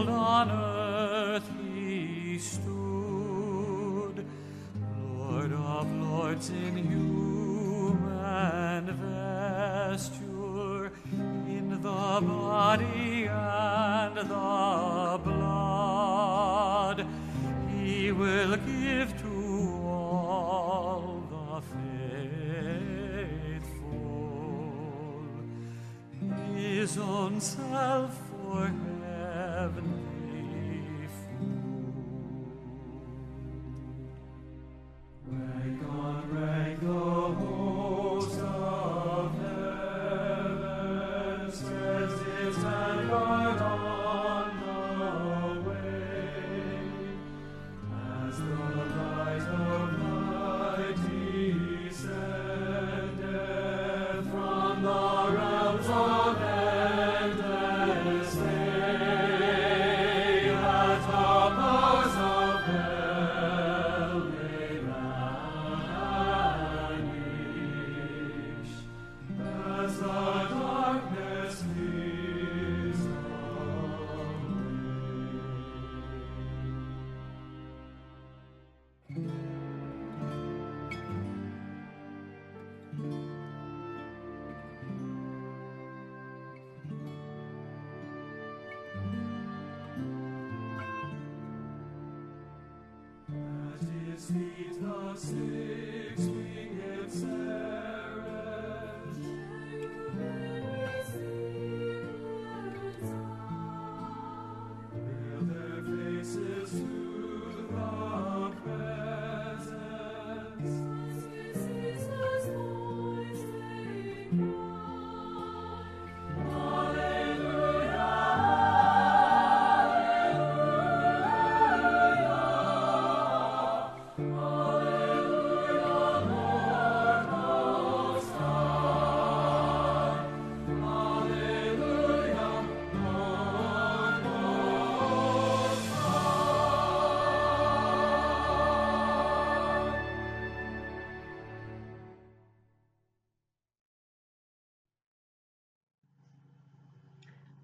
old on earth he stood, Lord of lords in human vesture, in the body and the blood, he will give to all the faithful his own self for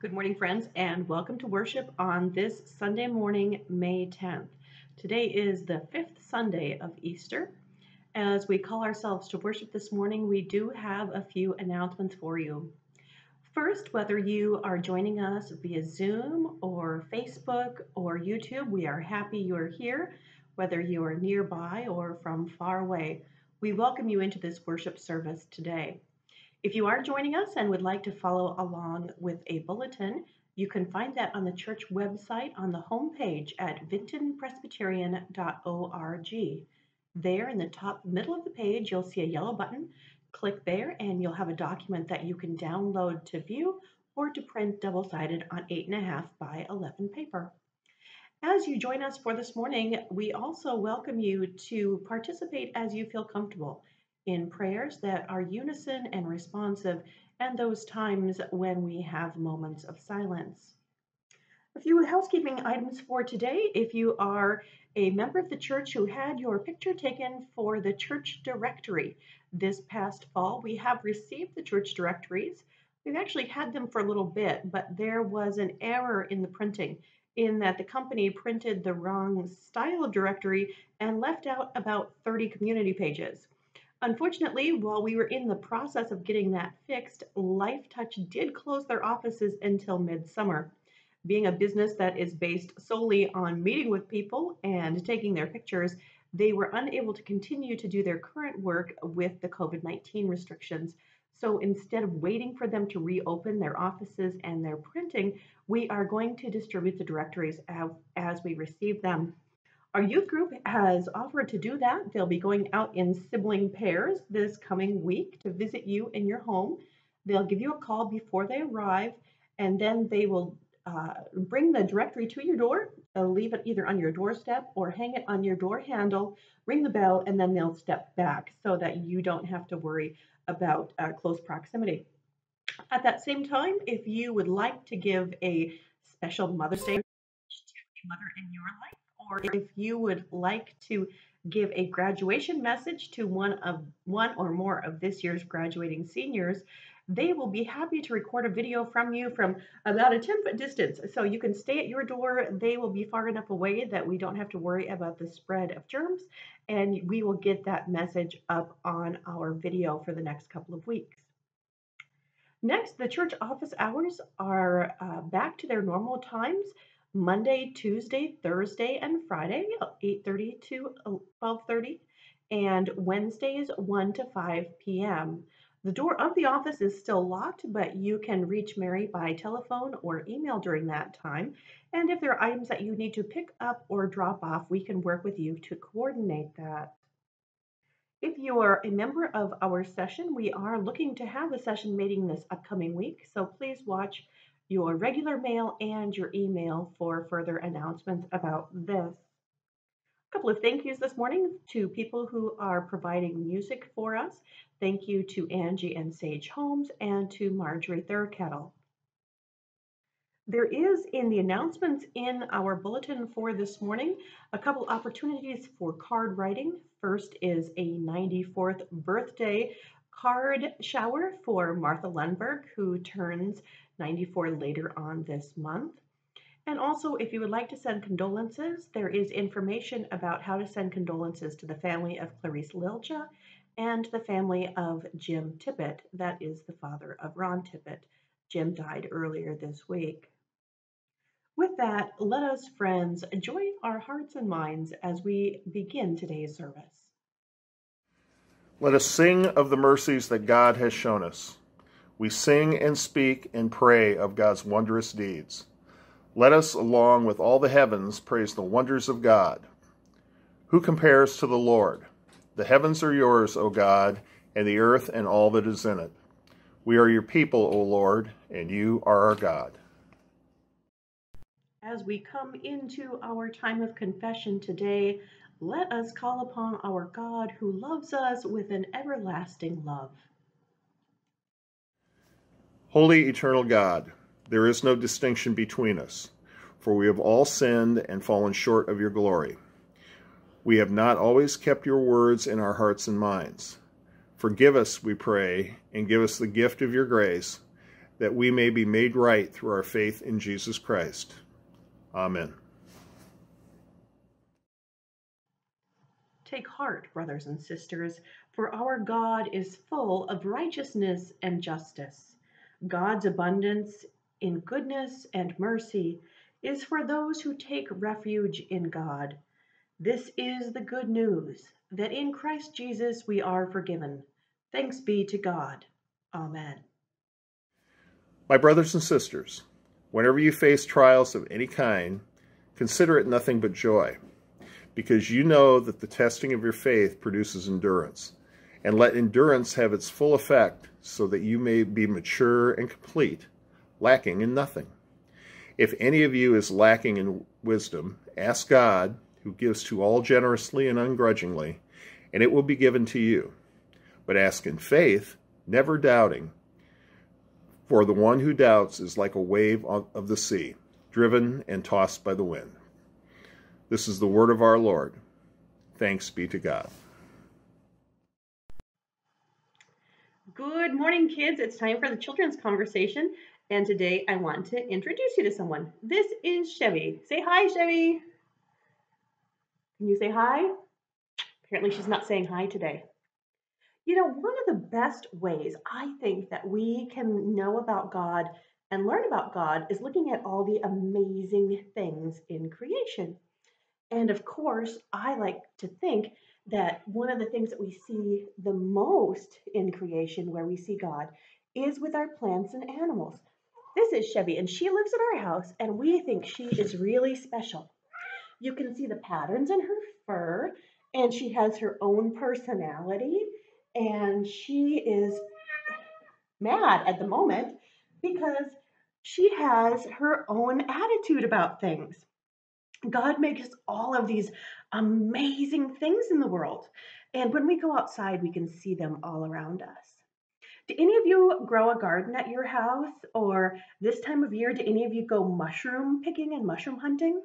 Good morning, friends, and welcome to worship on this Sunday morning, May 10th. Today is the fifth Sunday of Easter. As we call ourselves to worship this morning, we do have a few announcements for you. First, whether you are joining us via Zoom or Facebook or YouTube, we are happy you are here. Whether you are nearby or from far away, we welcome you into this worship service today. If you are joining us and would like to follow along with a bulletin, you can find that on the church website on the homepage at vintonpresbyterian.org. There in the top middle of the page, you'll see a yellow button. Click there and you'll have a document that you can download to view or to print double-sided on 8.5 by 11 paper. As you join us for this morning, we also welcome you to participate as you feel comfortable in prayers that are unison and responsive, and those times when we have moments of silence. A few housekeeping items for today. If you are a member of the church who had your picture taken for the church directory this past fall, we have received the church directories. We've actually had them for a little bit, but there was an error in the printing in that the company printed the wrong style of directory and left out about 30 community pages. Unfortunately, while we were in the process of getting that fixed, LifeTouch did close their offices until midsummer. Being a business that is based solely on meeting with people and taking their pictures, they were unable to continue to do their current work with the COVID 19 restrictions. So instead of waiting for them to reopen their offices and their printing, we are going to distribute the directories as, as we receive them. Our youth group has offered to do that. They'll be going out in sibling pairs this coming week to visit you in your home. They'll give you a call before they arrive, and then they will uh, bring the directory to your door, uh, leave it either on your doorstep or hang it on your door handle, ring the bell, and then they'll step back so that you don't have to worry about uh, close proximity. At that same time, if you would like to give a special Mother's Day to a mother in your life, or if you would like to give a graduation message to one of one or more of this year's graduating seniors, they will be happy to record a video from you from about a 10 foot distance. So you can stay at your door. They will be far enough away that we don't have to worry about the spread of germs. And we will get that message up on our video for the next couple of weeks. Next, the church office hours are uh, back to their normal times. Monday, Tuesday, Thursday, and Friday, 8:30 to 12:30, and Wednesdays 1 to 5 p.m. The door of the office is still locked, but you can reach Mary by telephone or email during that time. And if there are items that you need to pick up or drop off, we can work with you to coordinate that. If you are a member of our session, we are looking to have a session meeting this upcoming week, so please watch your regular mail and your email for further announcements about this. A couple of thank yous this morning to people who are providing music for us. Thank you to Angie and Sage Holmes and to Marjorie Thurkettle. There is in the announcements in our bulletin for this morning a couple opportunities for card writing. First is a 94th birthday card shower for Martha Lundberg, who turns 94 later on this month. And also, if you would like to send condolences, there is information about how to send condolences to the family of Clarice Lilja and the family of Jim Tippett. That is the father of Ron Tippett. Jim died earlier this week. With that, let us, friends, join our hearts and minds as we begin today's service. Let us sing of the mercies that God has shown us. We sing and speak and pray of God's wondrous deeds. Let us, along with all the heavens, praise the wonders of God. Who compares to the Lord? The heavens are yours, O God, and the earth and all that is in it. We are your people, O Lord, and you are our God. As we come into our time of confession today, let us call upon our God who loves us with an everlasting love. Holy eternal God, there is no distinction between us, for we have all sinned and fallen short of your glory. We have not always kept your words in our hearts and minds. Forgive us, we pray, and give us the gift of your grace, that we may be made right through our faith in Jesus Christ. Amen. Take heart, brothers and sisters, for our God is full of righteousness and justice. God's abundance in goodness and mercy is for those who take refuge in God. This is the good news that in Christ Jesus we are forgiven. Thanks be to God. Amen. My brothers and sisters, whenever you face trials of any kind, consider it nothing but joy, because you know that the testing of your faith produces endurance. And let endurance have its full effect, so that you may be mature and complete, lacking in nothing. If any of you is lacking in wisdom, ask God, who gives to all generously and ungrudgingly, and it will be given to you. But ask in faith, never doubting, for the one who doubts is like a wave of the sea, driven and tossed by the wind. This is the word of our Lord. Thanks be to God. Good morning, kids. It's time for the children's conversation. And today I want to introduce you to someone. This is Chevy. Say hi, Chevy. Can you say hi? Apparently, she's not saying hi today. You know, one of the best ways I think that we can know about God and learn about God is looking at all the amazing things in creation. And of course, I like to think that one of the things that we see the most in creation, where we see God, is with our plants and animals. This is Chevy, and she lives in our house, and we think she is really special. You can see the patterns in her fur, and she has her own personality, and she is mad at the moment because she has her own attitude about things. God makes all of these amazing things in the world. And when we go outside, we can see them all around us. Do any of you grow a garden at your house? Or this time of year, do any of you go mushroom picking and mushroom hunting?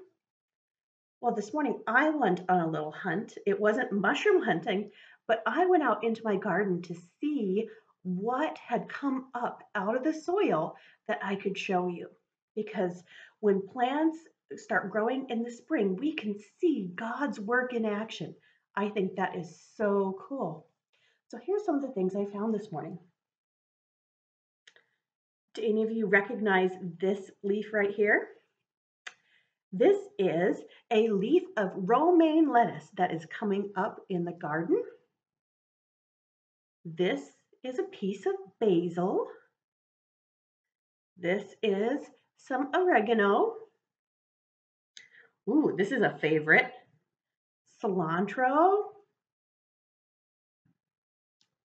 Well, this morning I went on a little hunt. It wasn't mushroom hunting, but I went out into my garden to see what had come up out of the soil that I could show you. Because when plants start growing in the spring, we can see God's work in action. I think that is so cool. So here's some of the things I found this morning. Do any of you recognize this leaf right here? This is a leaf of romaine lettuce that is coming up in the garden. This is a piece of basil. This is some oregano. Ooh, this is a favorite. Cilantro.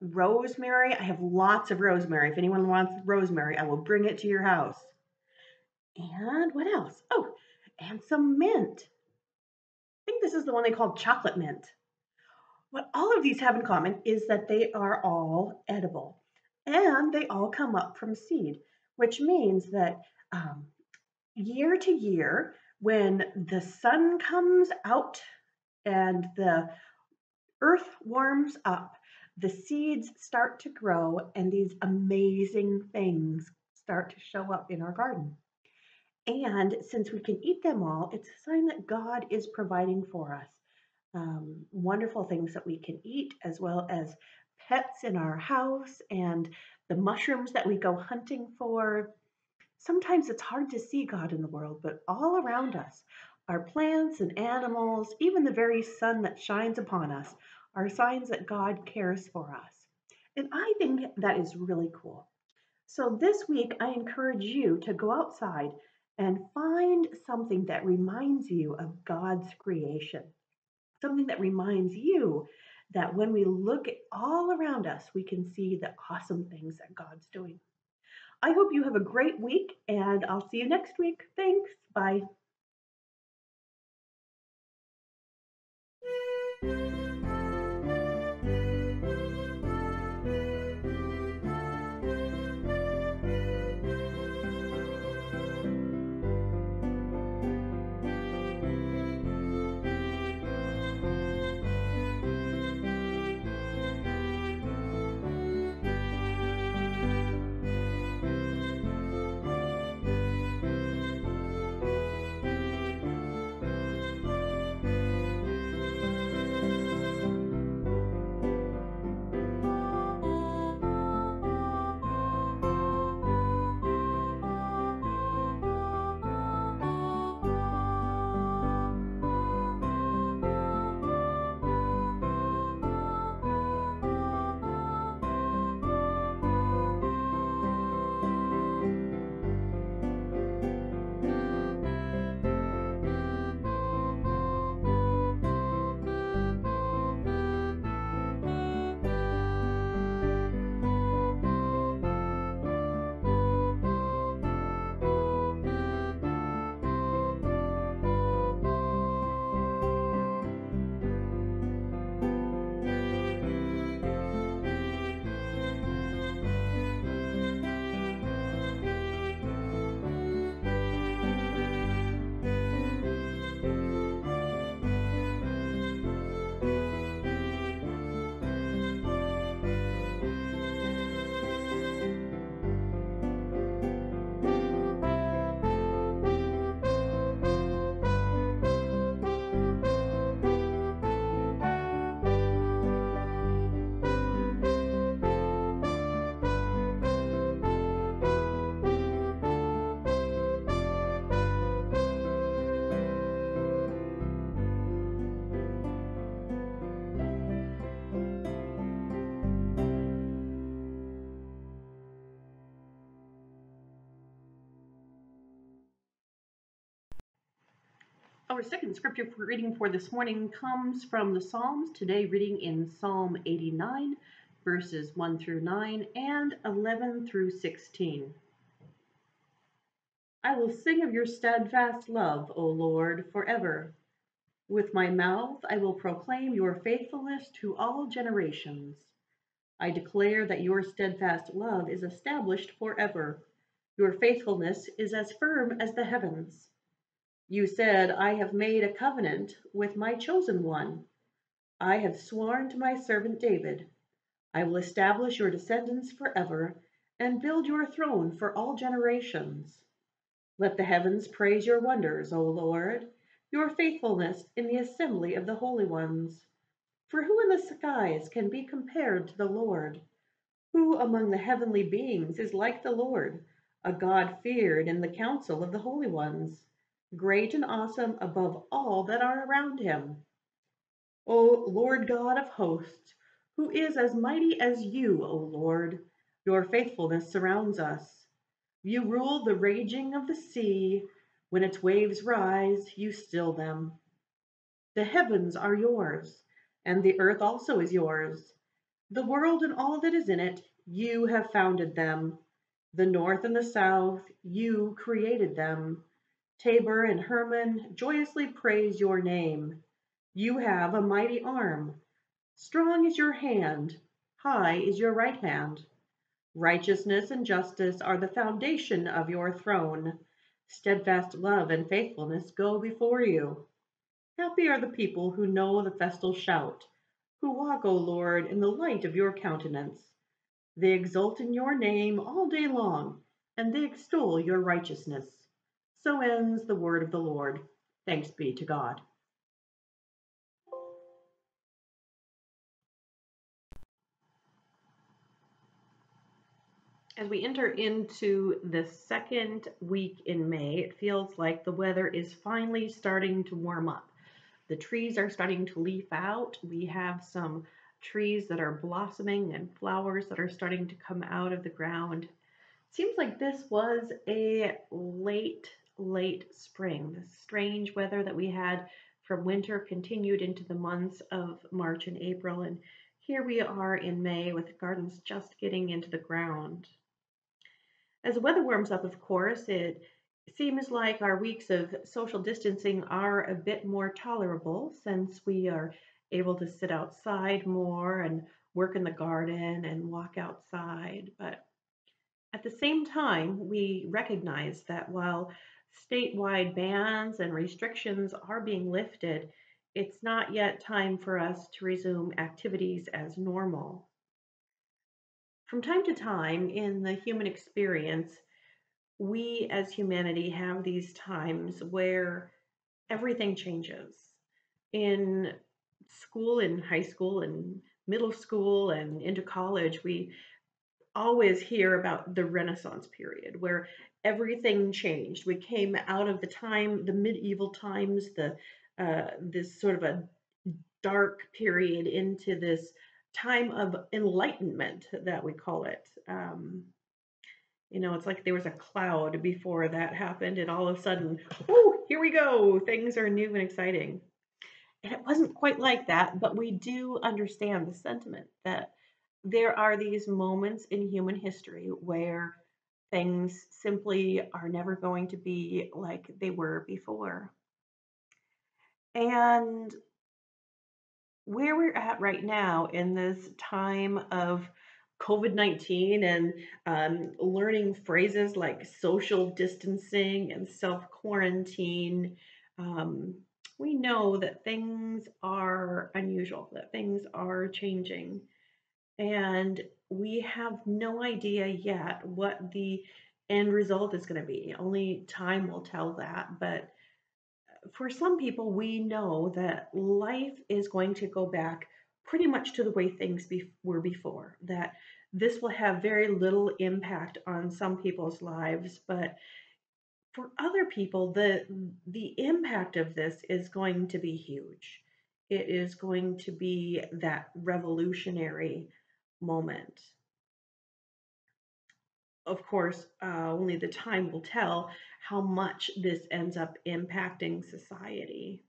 Rosemary. I have lots of rosemary. If anyone wants rosemary, I will bring it to your house. And what else? Oh, and some mint. I think this is the one they call chocolate mint. What all of these have in common is that they are all edible and they all come up from seed, which means that um, year to year, when the sun comes out and the earth warms up, the seeds start to grow and these amazing things start to show up in our garden. And since we can eat them all, it's a sign that God is providing for us um, wonderful things that we can eat, as well as pets in our house and the mushrooms that we go hunting for. Sometimes it's hard to see God in the world, but all around us our plants and animals, even the very sun that shines upon us, are signs that God cares for us. And I think that is really cool. So this week, I encourage you to go outside and find something that reminds you of God's creation. Something that reminds you that when we look all around us, we can see the awesome things that God's doing. I hope you have a great week, and I'll see you next week. Thanks. Bye. Our second scripture for reading for this morning comes from the Psalms, today reading in Psalm 89, verses 1 through 9 and 11 through 16. I will sing of your steadfast love, O Lord, forever. With my mouth I will proclaim your faithfulness to all generations. I declare that your steadfast love is established forever. Your faithfulness is as firm as the heavens. You said, I have made a covenant with my chosen one. I have sworn to my servant David, I will establish your descendants forever and build your throne for all generations. Let the heavens praise your wonders, O Lord, your faithfulness in the assembly of the holy ones. For who in the skies can be compared to the Lord? Who among the heavenly beings is like the Lord, a God feared in the council of the holy ones? Great and awesome above all that are around him. O Lord God of hosts, who is as mighty as you, O Lord, your faithfulness surrounds us. You rule the raging of the sea. When its waves rise, you still them. The heavens are yours, and the earth also is yours. The world and all that is in it, you have founded them. The north and the south, you created them. Tabor and Hermon joyously praise your name. You have a mighty arm. Strong is your hand, high is your right hand. Righteousness and justice are the foundation of your throne. Steadfast love and faithfulness go before you. Happy are the people who know the festal shout, who walk, O Lord, in the light of your countenance. They exult in your name all day long, and they extol your righteousness. So ends the word of the Lord. Thanks be to God. As we enter into the second week in May, it feels like the weather is finally starting to warm up. The trees are starting to leaf out. We have some trees that are blossoming and flowers that are starting to come out of the ground. It Seems like this was a late late spring. The strange weather that we had from winter continued into the months of March and April, and here we are in May with gardens just getting into the ground. As the weather warms up, of course, it seems like our weeks of social distancing are a bit more tolerable since we are able to sit outside more and work in the garden and walk outside. But at the same time, we recognize that while statewide bans and restrictions are being lifted, it's not yet time for us to resume activities as normal. From time to time in the human experience, we as humanity have these times where everything changes. In school, in high school, and middle school, and into college, we always hear about the Renaissance period where everything changed. We came out of the time, the medieval times, the uh, this sort of a dark period into this time of enlightenment that we call it. Um, you know, it's like there was a cloud before that happened, and all of a sudden, oh, here we go. Things are new and exciting. And it wasn't quite like that, but we do understand the sentiment that there are these moments in human history where things simply are never going to be like they were before. And where we're at right now in this time of COVID 19 and um, learning phrases like social distancing and self quarantine, um, we know that things are unusual, that things are changing. And we have no idea yet what the end result is going to be. Only time will tell that. But uh, for some people, we know that life is going to go back pretty much to the way things be- were before, that this will have very little impact on some people's lives, but for other people, the the impact of this is going to be huge. It is going to be that revolutionary moment. Of course, uh, only the time will tell how much this ends up impacting society.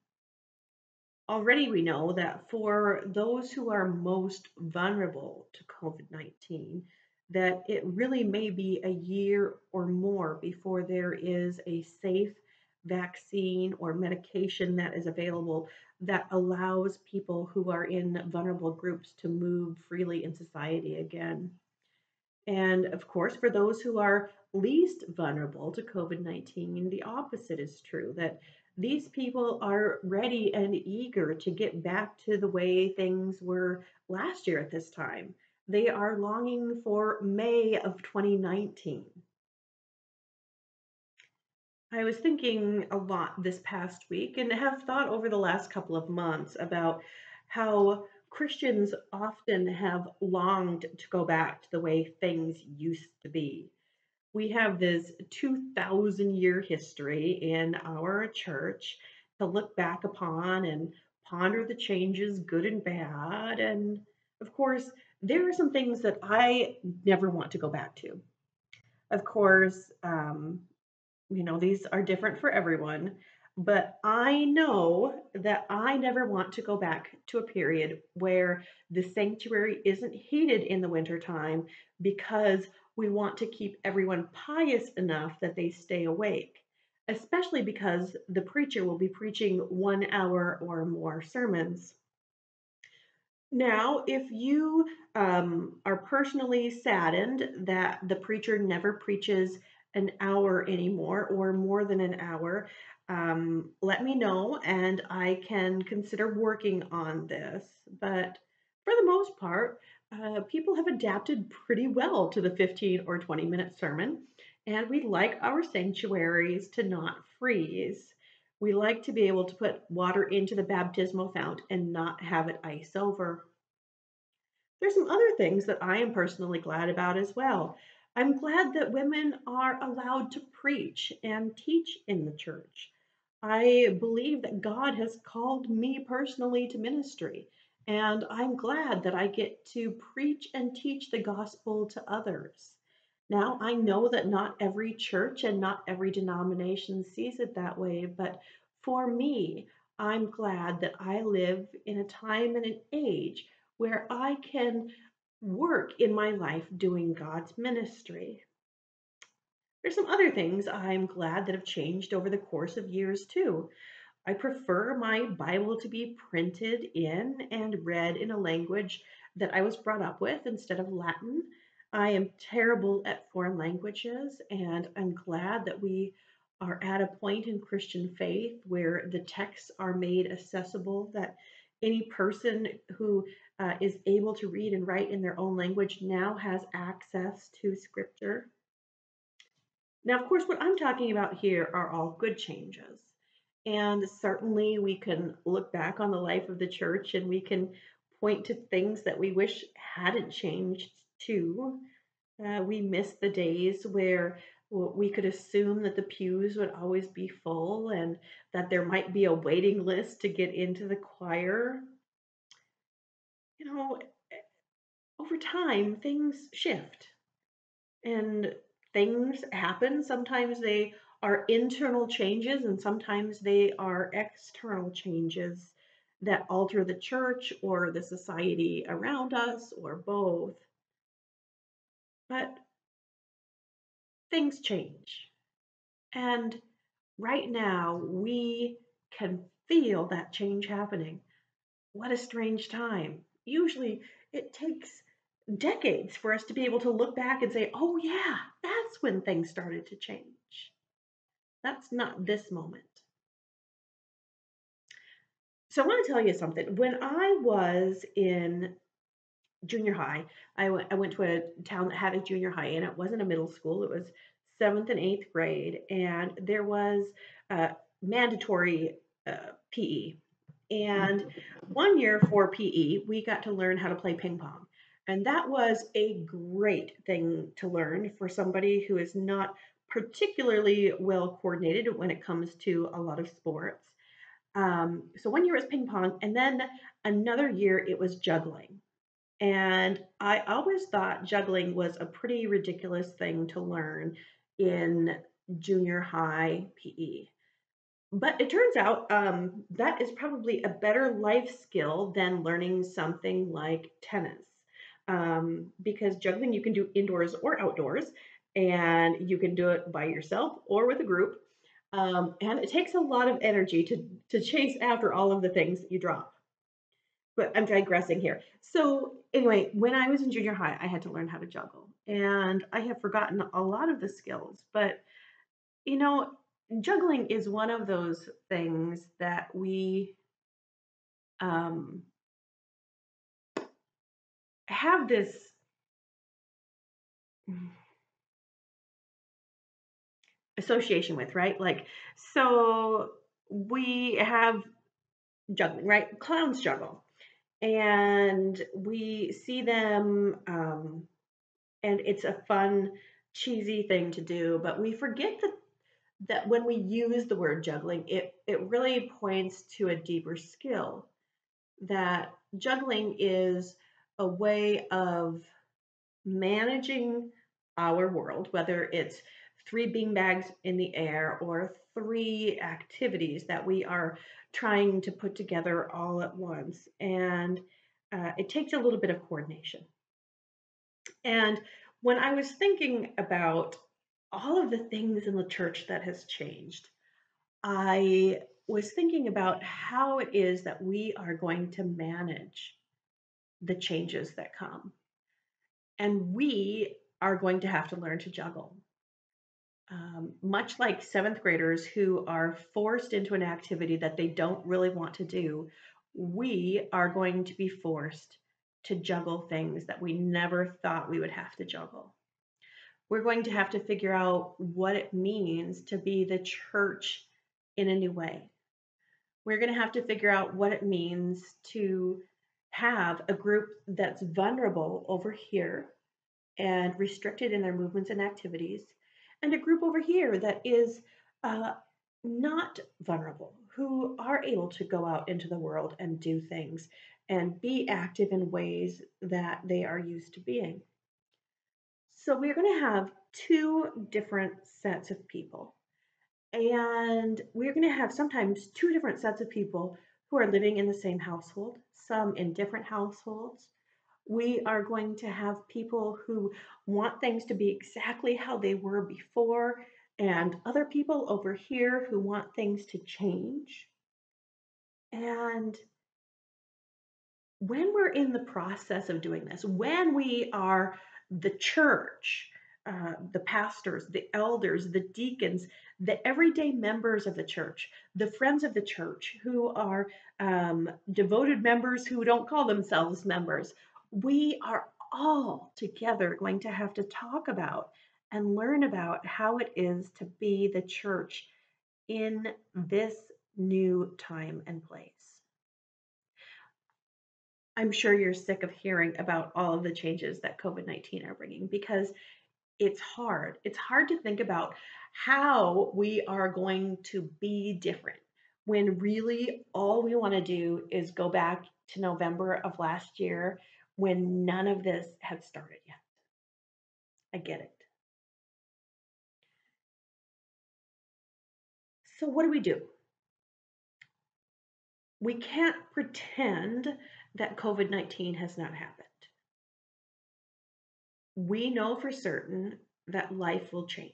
Already, we know that for those who are most vulnerable to COVID 19, that it really may be a year or more before there is a safe vaccine or medication that is available that allows people who are in vulnerable groups to move freely in society again. And of course, for those who are least vulnerable to COVID 19, the opposite is true that these people are ready and eager to get back to the way things were last year at this time. They are longing for May of 2019. I was thinking a lot this past week and have thought over the last couple of months about how Christians often have longed to go back to the way things used to be. We have this 2,000 year history in our church to look back upon and ponder the changes, good and bad. And of course, there are some things that I never want to go back to. Of course, um, you know, these are different for everyone, but I know that I never want to go back to a period where the sanctuary isn't heated in the wintertime because we want to keep everyone pious enough that they stay awake, especially because the preacher will be preaching one hour or more sermons. Now, if you um, are personally saddened that the preacher never preaches an hour anymore or more than an hour, um, let me know and I can consider working on this. But for the most part, uh, people have adapted pretty well to the 15 or 20 minute sermon, and we like our sanctuaries to not freeze. We like to be able to put water into the baptismal fount and not have it ice over. There's some other things that I am personally glad about as well. I'm glad that women are allowed to preach and teach in the church. I believe that God has called me personally to ministry, and I'm glad that I get to preach and teach the gospel to others. Now, I know that not every church and not every denomination sees it that way, but for me, I'm glad that I live in a time and an age where I can work in my life doing God's ministry. There's some other things I'm glad that have changed over the course of years too. I prefer my Bible to be printed in and read in a language that I was brought up with instead of Latin. I am terrible at foreign languages, and I'm glad that we are at a point in Christian faith where the texts are made accessible, that any person who uh, is able to read and write in their own language now has access to scripture. Now, of course, what I'm talking about here are all good changes. And certainly we can look back on the life of the church and we can point to things that we wish hadn't changed too. Uh, we miss the days where we could assume that the pews would always be full and that there might be a waiting list to get into the choir you know, eh, over time things shift and things happen. Sometimes they are internal changes and sometimes they are external changes that alter the church or the society around us or both. But things change. And right now we can feel that change happening. What a strange time usually it takes decades for us to be able to look back and say, oh, yeah, that's when things started to change. That's not this moment. So I want to tell you something. When I was in junior high, I went, I went to a town that had a junior high, and it wasn't a middle school, it was seventh and eighth grade, and there was uh, mandatory uh, PE. And one year for PE, we got to learn how to play ping pong. And that was a great thing to learn for somebody who is not particularly well coordinated when it comes to a lot of sports. Um, so one year was ping pong, and then another year it was juggling. And I always thought juggling was a pretty ridiculous thing to learn in junior high PE. But it turns out um, that is probably a better life skill than learning something like tennis. Um, because juggling you can do indoors or outdoors, and you can do it by yourself or with a group. Um, and it takes a lot of energy to, to chase after all of the things that you drop. But I'm digressing here. So anyway, when I was in junior high, I had to learn how to juggle, and I have forgotten a lot of the skills. But you know, juggling is one of those things that we um, have this association with, right? Like, so we have juggling, right? Clowns juggle. And we see them, um, and it's a fun, cheesy thing to do, but we forget that that when we use the word juggling, it, it really points to a deeper skill. That juggling is a way of managing our world, whether it's three beanbags in the air or three activities that we are trying to put together all at once. And uh, it takes a little bit of coordination. And when I was thinking about all of the things in the church that has changed, I was thinking about how it is that we are going to manage the changes that come. And we are going to have to learn to juggle. Um, much like seventh graders who are forced into an activity that they don't really want to do, we are going to be forced to juggle things that we never thought we would have to juggle. We're going to have to figure out what it means to be the church in a new way. We're going to have to figure out what it means to have a group that's vulnerable over here and restricted in their movements and activities, and a group over here that is uh, not vulnerable, who are able to go out into the world and do things and be active in ways that they are used to being. So we're going to have two different sets of people. And we're going to have sometimes two different sets of people who are living in the same household, some in different households. We are going to have people who want things to be exactly how they were before, and other people over here who want things to change. And when we're in the process of doing this, when we are the church, uh, the pastors, the elders, the deacons, the everyday members of the church, the friends of the church who are um, devoted members who don't call themselves members, we are all together going to have to talk about and learn about how it is to be the church in this new time and place. I'm sure you're sick of hearing about all of the changes that COVID 19 are bringing because it's hard. It's hard to think about how we are going to be different when really all we want to do is go back to November of last year when none of this had started yet. I get it. So, what do we do? We can't pretend that COVID 19 has not happened. We know for certain that life will change.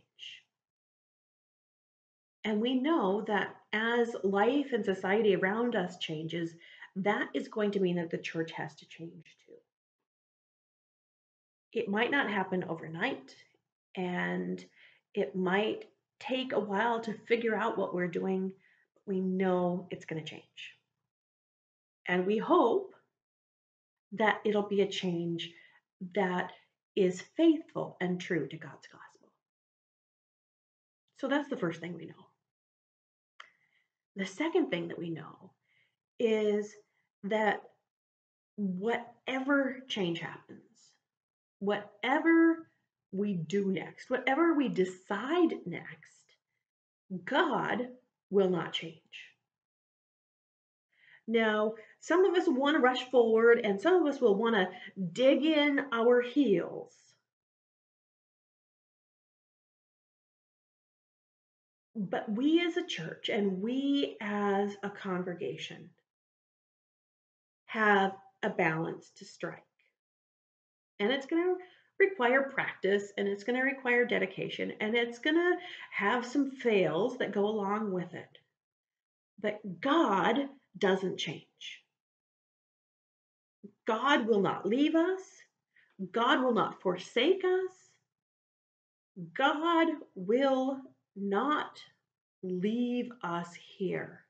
And we know that as life and society around us changes, that is going to mean that the church has to change. It might not happen overnight, and it might take a while to figure out what we're doing, but we know it's going to change. And we hope that it'll be a change that is faithful and true to God's gospel. So that's the first thing we know. The second thing that we know is that whatever change happens, whatever we do next, whatever we decide next, God will not change. Now, some of us want to rush forward and some of us will want to dig in our heels. But we as a church and we as a congregation have a balance to strike. And it's going to require practice and it's going to require dedication and it's going to have some fails that go along with it. But God doesn't change. God will not leave us. God will not forsake us. God will not leave us here.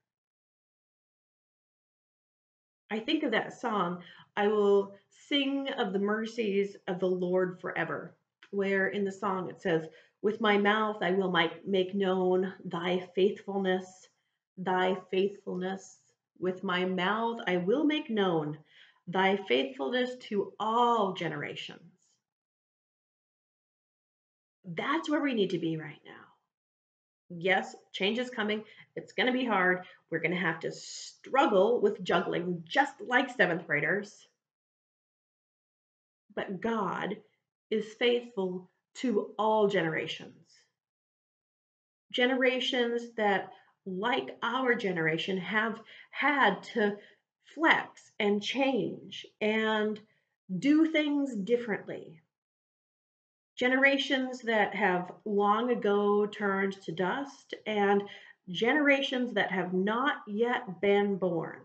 I think of that song, I will sing of the mercies of the Lord forever, where in the song it says, With my mouth I will make known thy faithfulness, thy faithfulness. With my mouth I will make known thy faithfulness to all generations. That's where we need to be right now. Yes, change is coming. It's going to be hard. We're going to have to struggle with juggling just like seventh graders. But God is faithful to all generations. Generations that, like our generation, have had to flex and change and do things differently. Generations that have long ago turned to dust and generations that have not yet been born.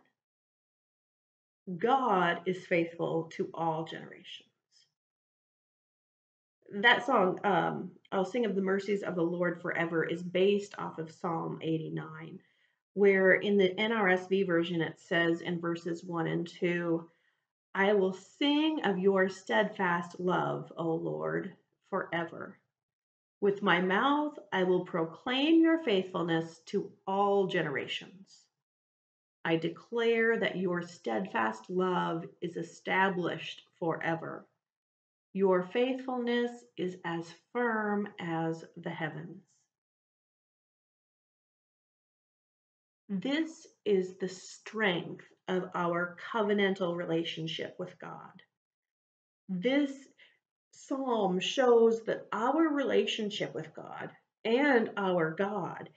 God is faithful to all generations. That song, um, I'll Sing of the Mercies of the Lord Forever, is based off of Psalm 89 where in the NRSV version it says in verses 1 and 2, I will sing of your steadfast love, O Lord, forever. With my mouth I will proclaim your faithfulness to all generations. I declare that your steadfast love is established forever. Your faithfulness is as firm as the heavens. This is the strength of our covenantal relationship with God. This psalm shows that our relationship with God and our God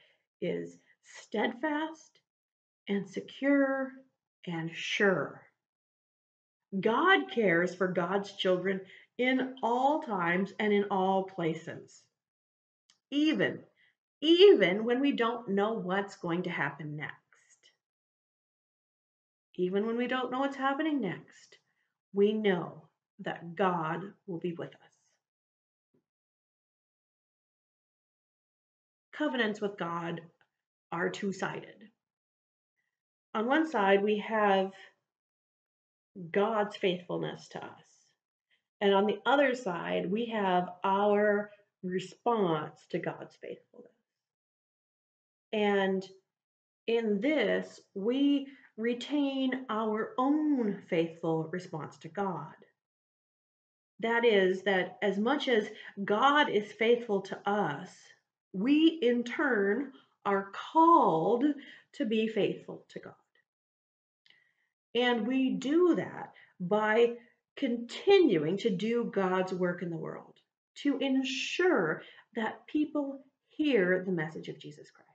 is steadfast and secure and sure. God cares for God's children in all times and in all places, even even when we don't know what's going to happen next. Even when we don't know what's happening next, we know that God will be with us. Covenants with God are two sided. On one side, we have God's faithfulness to us. And on the other side, we have our response to God's faithfulness. And in this, we retain our own faithful response to God. That is, that as much as God is faithful to us, we in turn are called to be faithful to God. And we do that by continuing to do God's work in the world to ensure that people hear the message of Jesus Christ.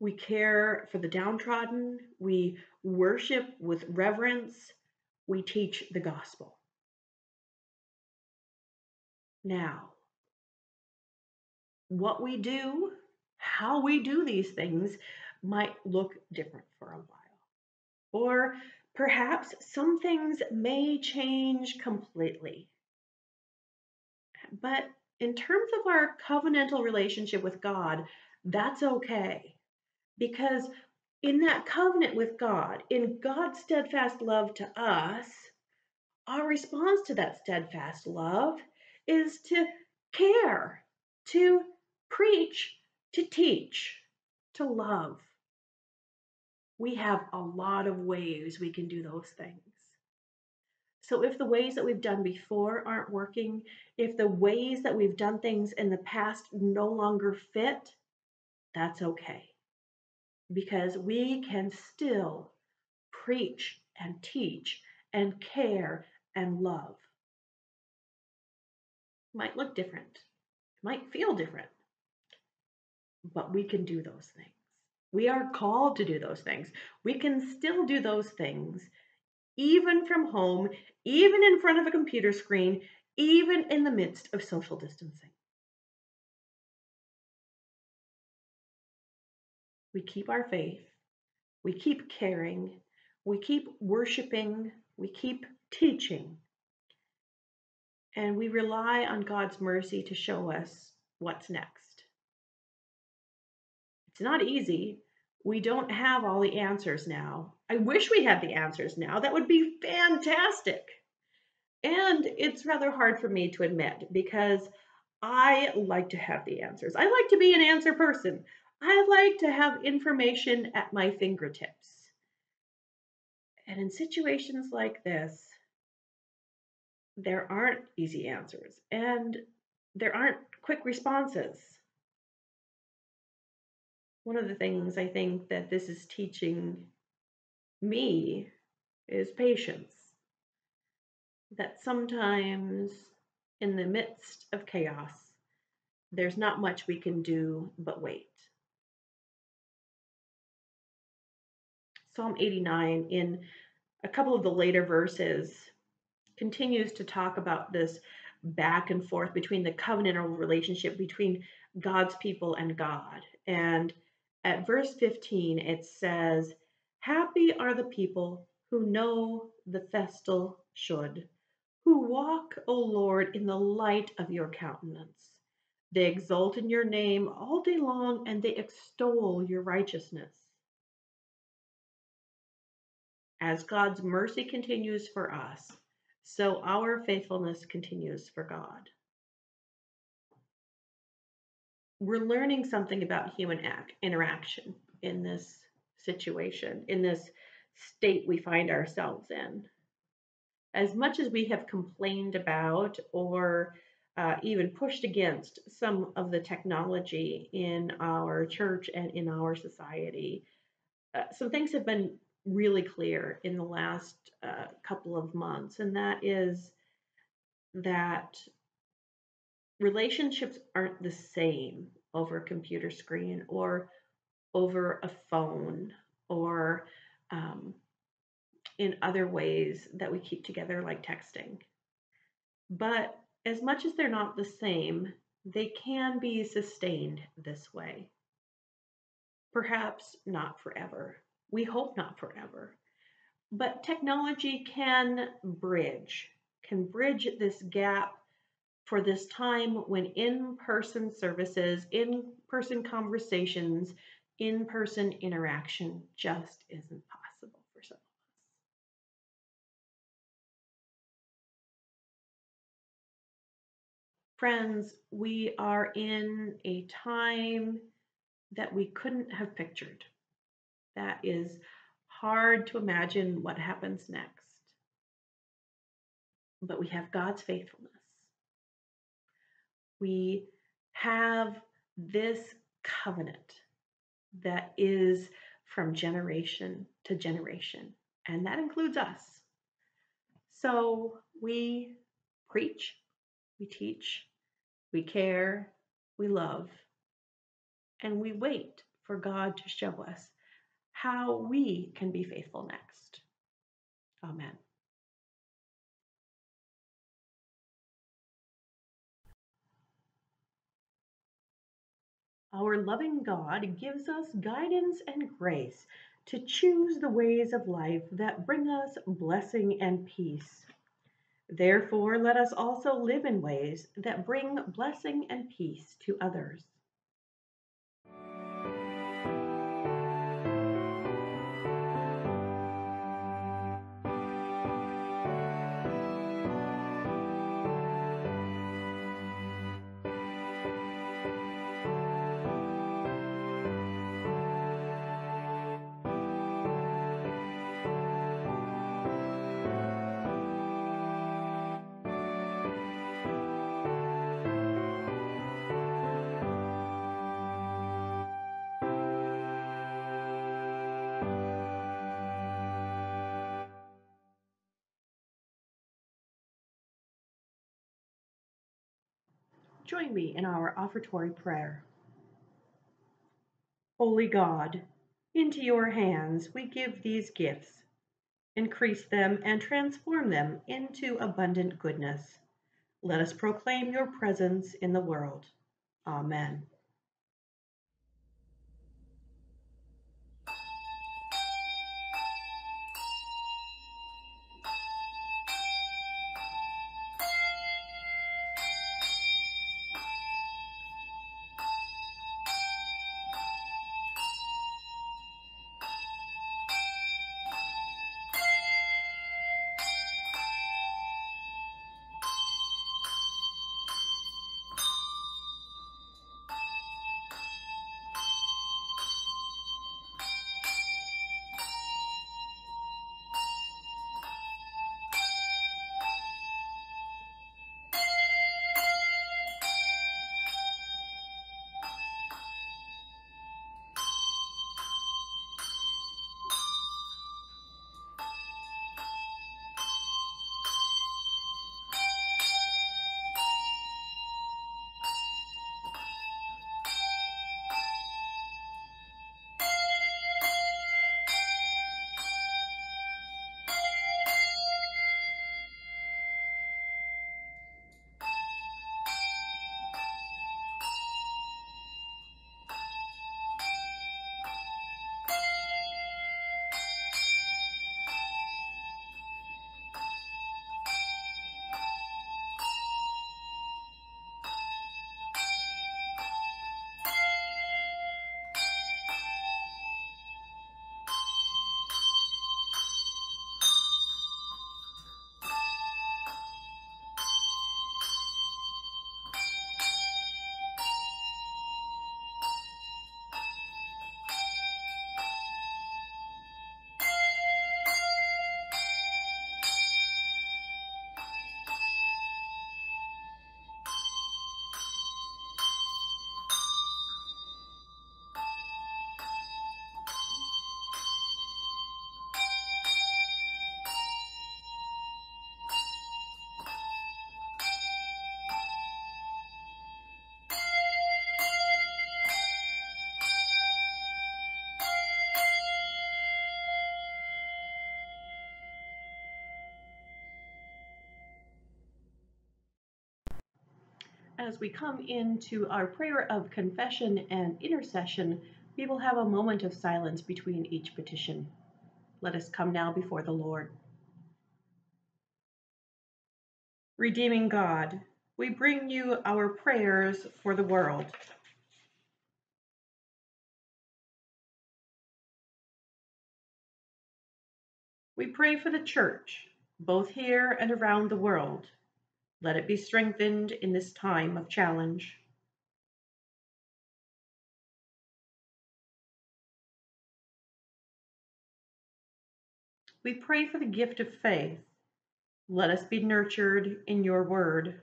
We care for the downtrodden. We worship with reverence. We teach the gospel. Now, what we do, how we do these things, might look different for a while. Or perhaps some things may change completely. But in terms of our covenantal relationship with God, that's okay. Because in that covenant with God, in God's steadfast love to us, our response to that steadfast love is to care, to preach, to teach, to love. We have a lot of ways we can do those things. So, if the ways that we've done before aren't working, if the ways that we've done things in the past no longer fit, that's okay because we can still preach and teach and care and love. Might look different, might feel different, but we can do those things. We are called to do those things. We can still do those things even from home, even in front of a computer screen, even in the midst of social distancing. We keep our faith. We keep caring. We keep worshiping, we keep teaching, and we rely on God's mercy to show us what's next. It's not easy. We don't have all the answers now. I wish we had the answers now. That would be fantastic. And it's rather hard for me to admit because I like to have the answers. I like to be an answer person. I like to have information at my fingertips. And in situations like this, there aren't easy answers and there aren't quick responses. One of the things I think that this is teaching me is patience. That sometimes in the midst of chaos, there's not much we can do but wait. Psalm 89, in a couple of the later verses, continues to talk about this back and forth between the covenantal relationship between God's people and God. And at verse 15, it says, Happy are the people who know the festal should, who walk, O Lord, in the light of your countenance. They exult in your name all day long and they extol your righteousness. As God's mercy continues for us, so our faithfulness continues for God. We're learning something about human act, interaction in this situation, in this state we find ourselves in. As much as we have complained about or uh, even pushed against some of the technology in our church and in our society, uh, some things have been really clear in the last uh, couple of months, and that is that relationships aren't the same over a computer screen or over a phone or um, in other ways that we keep together, like texting. But as much as they're not the same, they can be sustained this way. Perhaps not forever. We hope not forever. But technology can bridge, can bridge this gap for this time when in person services, in person conversations, in person interaction just isn't possible for some of us. Friends, we are in a time that we couldn't have pictured that is hard to imagine what happens next. But we have God's faithfulness. We have this covenant that is from generation to generation, and that includes us. So we preach, we teach, we care, we love, and we wait for God to show us how we can be faithful next. Amen. Our loving God gives us guidance and grace to choose the ways of life that bring us blessing and peace. Therefore, let us also live in ways that bring blessing and peace to others. Join me in our offertory prayer. Holy God, into your hands we give these gifts. Increase them and transform them into abundant goodness. Let us proclaim your presence in the world. Amen. As we come into our prayer of confession and intercession, we will have a moment of silence between each petition. Let us come now before the Lord. Redeeming God, we bring you our prayers for the world. We pray for the church, both here and around the world. Let it be strengthened in this time of challenge. We pray for the gift of faith. Let us be nurtured in your word.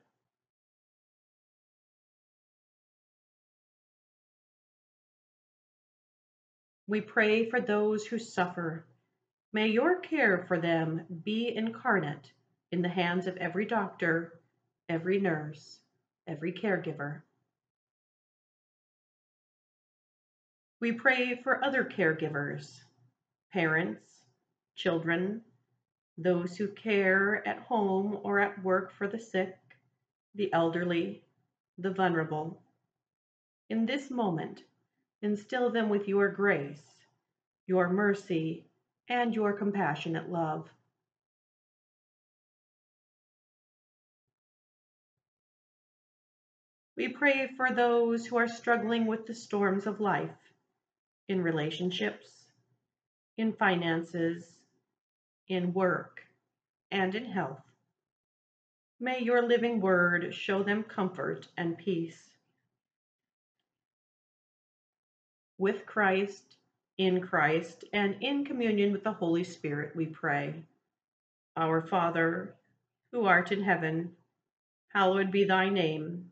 We pray for those who suffer. May your care for them be incarnate in the hands of every doctor, every nurse, every caregiver. We pray for other caregivers, parents, children, those who care at home or at work for the sick, the elderly, the vulnerable. In this moment, instill them with your grace, your mercy, and your compassionate love. We pray for those who are struggling with the storms of life in relationships, in finances, in work, and in health. May your living word show them comfort and peace. With Christ, in Christ, and in communion with the Holy Spirit, we pray. Our Father, who art in heaven, hallowed be thy name.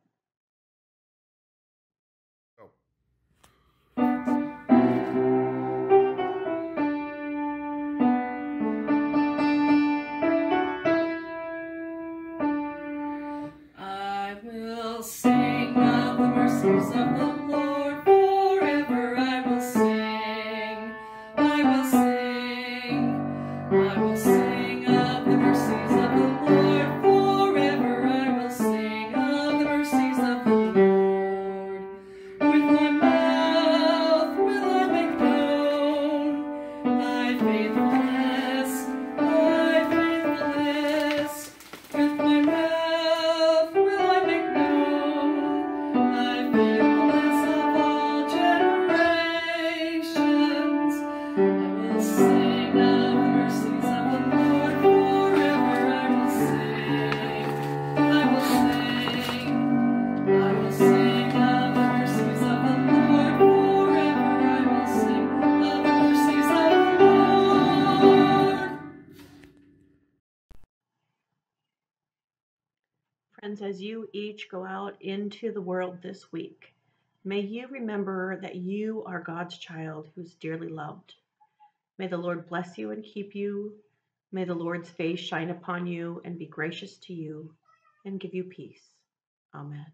The this week, may you remember that you are God's child who's dearly loved. May the Lord bless you and keep you. May the Lord's face shine upon you and be gracious to you and give you peace. Amen.